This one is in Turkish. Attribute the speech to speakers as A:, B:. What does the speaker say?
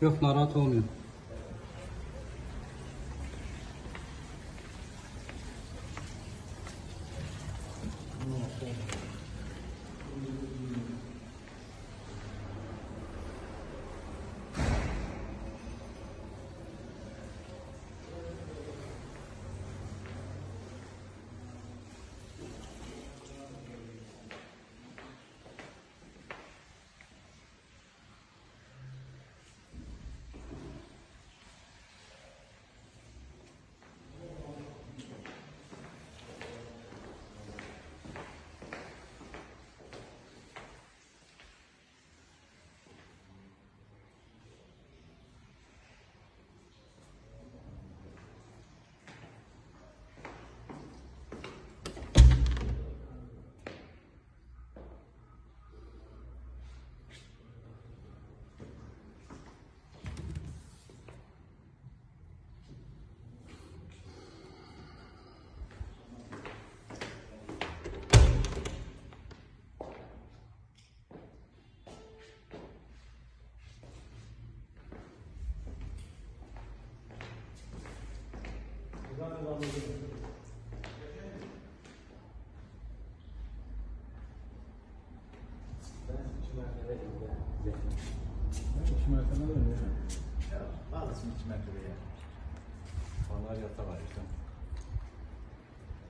A: Yok narahat olmuyor.
B: İki metreden öyle.
C: Bazısının 2 metrede yer.
B: Onlar yata var işte.